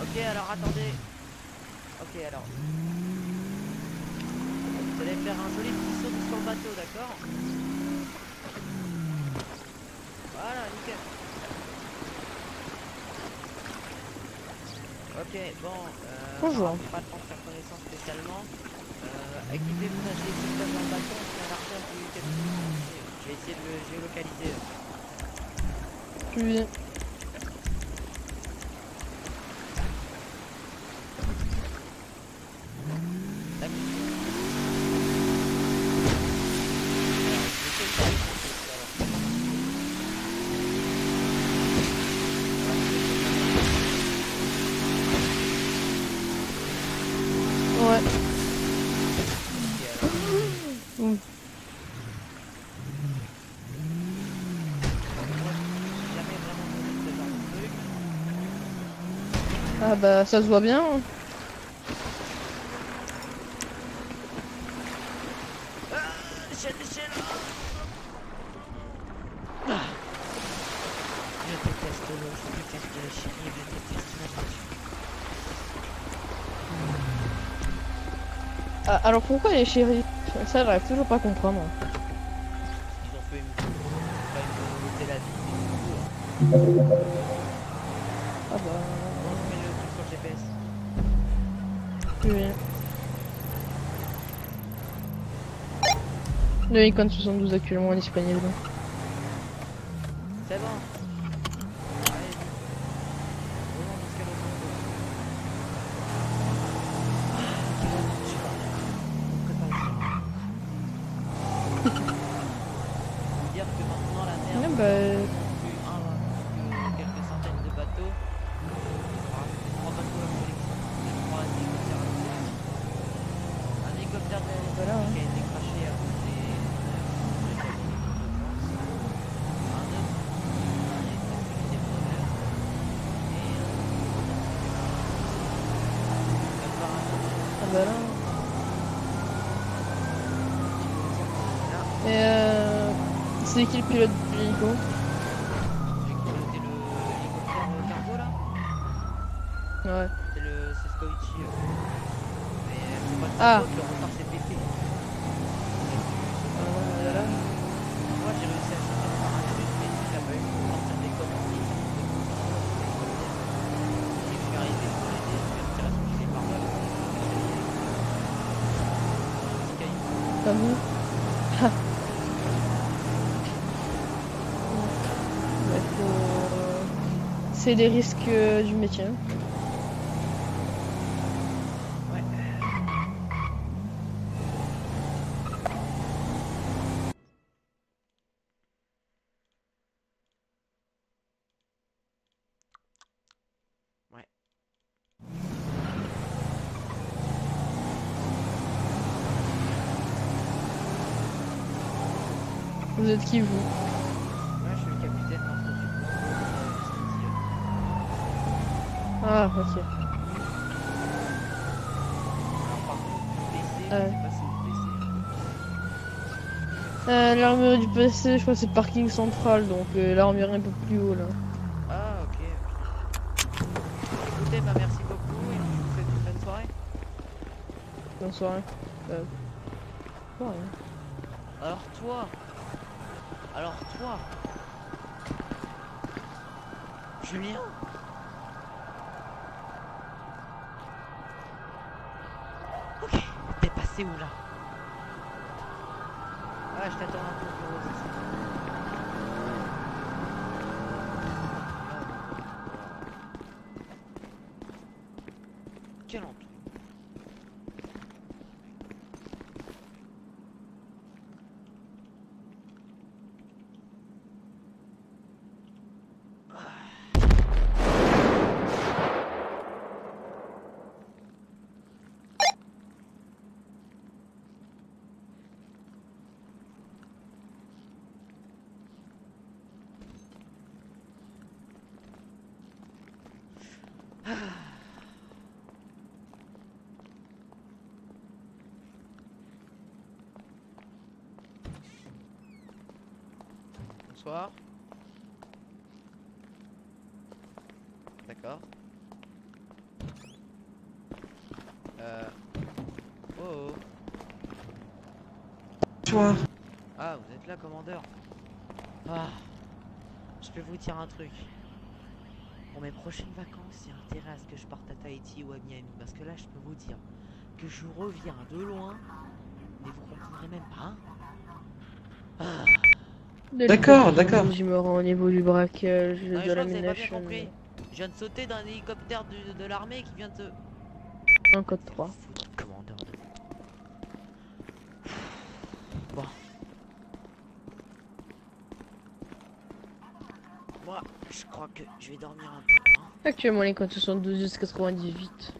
Ok, alors attendez. Ok, alors. Vous allez faire un joli petit saut sur le bateau, d'accord Voilà, nickel. Ok, bon. Euh, Bonjour. on Pas le temps de faire connaissance spécialement. Euh, Équipez-vous d'un GSM dans le bateau, on à la recherche du capitaine. Je vais essayer de le géolocaliser. Puis, Ah bah ça se voit bien. hein. Ah, alors pourquoi les chéris? Ça j'arrive toujours pas à comprendre. Ils ont fait une... La Ah bah. Le Icon 72 actuellement est disponible. C'est bon. Allez. Voyons jusqu'à l'autre bout. Ah, quelle heure je sais pas. On prépare le tir. Faut dire que maintenant la mer Ouais, ne bah. prend plus un, que quelques centaines de bateaux. Ah, trois bateaux à collection. Et trois hélicoptères à collection. Un hélicoptère de Voilà, hein. qui a été craché à cause des des États-Unis, je pense. Un autre un hélicoptère des problèmes. Et euh, apparemment, Ah bah là. là, Et euh. C'est qui le pilote de l'hélico celui qui pilotait le cargo là, Ouais. c'est le c'est Skoichi. euh. Mais euh, c'est pas de Ah. le retard pété. Ah, voilà. Moi j'ai réussi à changer le parachute, mais il a fallu sortir des commandes. Et je suis arrivé pour l'aider, je vais me tirer son gilet par là. Euh, C'est les risques euh, du métier. hein. Ouais. Ouais. Vous êtes qui vous Moi je suis le capitaine. Ah, ok. PC. Euh, L'armurerie du PC, je crois c'est parking central, donc euh, l'armurerie un peu plus haut là. Ah ok. Écoutez, bah merci beaucoup et je vous souhaite une bonne soirée. Bonne soirée. Euh... rien. Alors toi Alors toi. Julien. Ok, t'es passé où là? Ouais, je t'attends un peu au bureau, c'est ça. Quel Bonsoir. D'accord. Euh... Oh, oh. Bonsoir. Ah, vous êtes là, commandeur. Ah, je peux vous dire un truc. Pour mes prochaines vacances, il y a intérêt à ce que je parte à Tahiti ou à Miami. Parce que là, je peux vous dire que je reviens de loin. Mais vous comprendrez même pas. hein. Ah. D'accord, d'accord. Je me rends au niveau du braquage, Non, mais je de la que pas bien compris. Je viens de sauter d'un hélicoptère de, de l'armée qui vient de se... Un code 3. Foutre de commandeur de... Bon. Moi, je crois que je vais dormir un peu. hein. Actuellement, les codes 72 98.